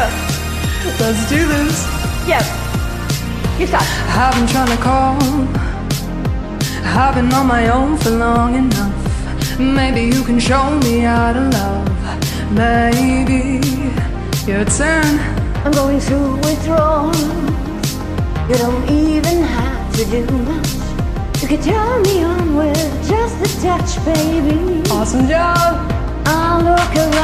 Let's do this. Yeah. You start. I've been trying to call. I've been on my own for long enough. Maybe you can show me how to love. Baby, your turn. I'm going through withdrawals. You don't even have to do much. You can turn me on with just a touch, baby. Awesome job. I'll look around.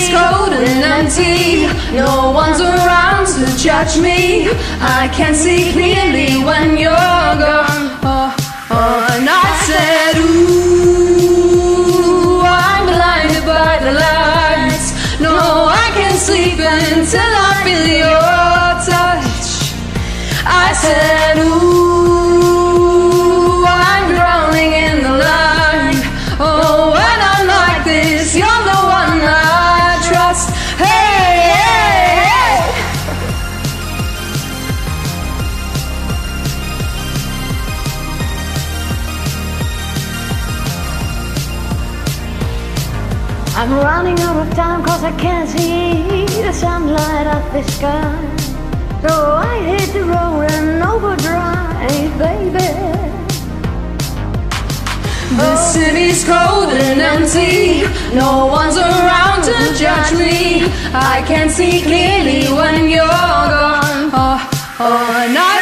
City's cold and empty, no one's around to judge me. I can see clearly when I'm running out of time cause I can't see the sunlight of the sky. So I hit the road and overdrive, baby. The city's cold and empty. No one's around to judge me. I can't see clearly when you're gone. Oh, oh, and I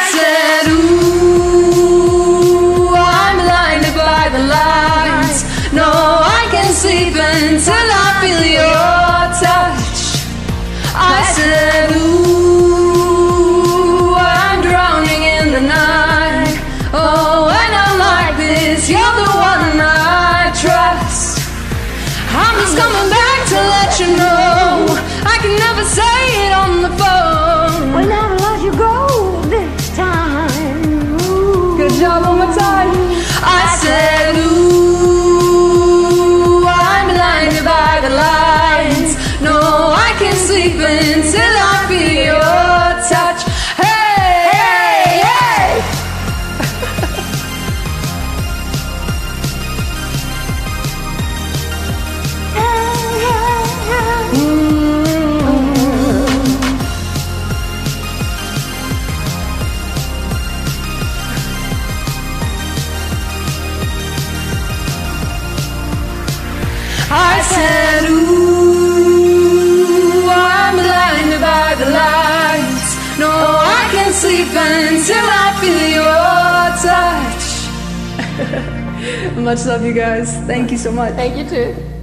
I can sleep until I feel your touch. Hey, hey, hey. I said, sleep until I feel your touch. Much love, you guys. Thank you so much. Thank you too.